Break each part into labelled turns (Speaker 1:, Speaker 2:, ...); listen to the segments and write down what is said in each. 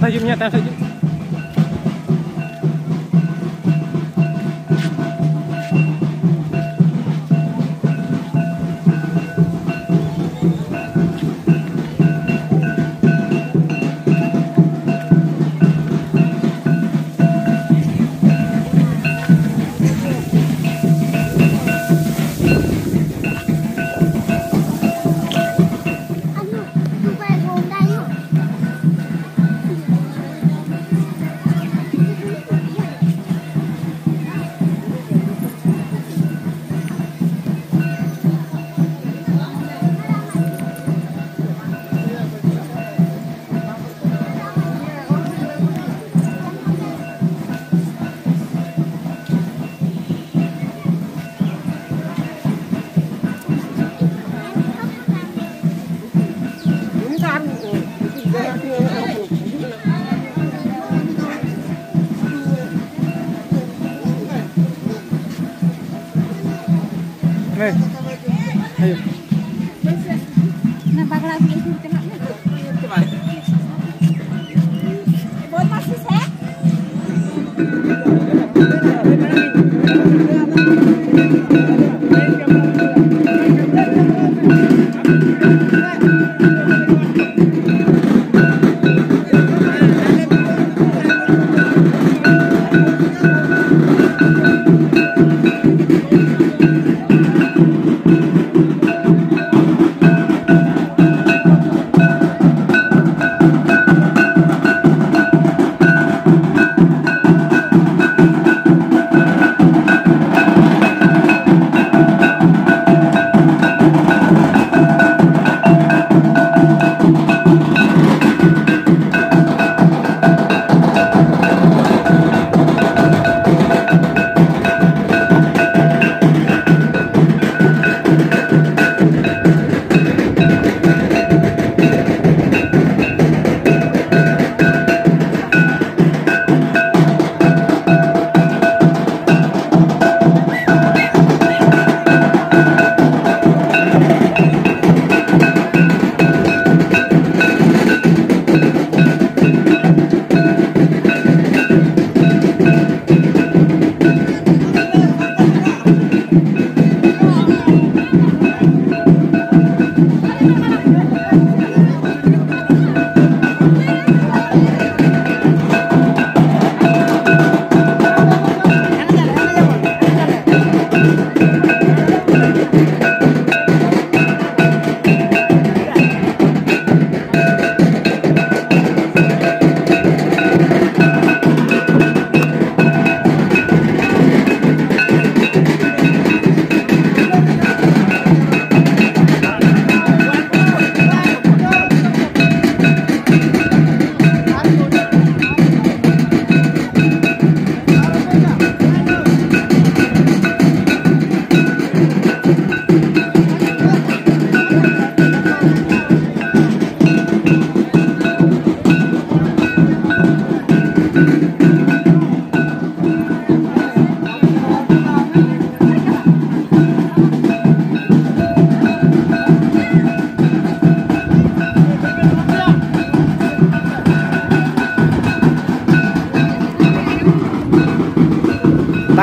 Speaker 1: Кстати, у меня
Speaker 2: даже Ayo.
Speaker 1: Bakal aku ikut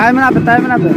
Speaker 3: time ना पे टाइम ना पे।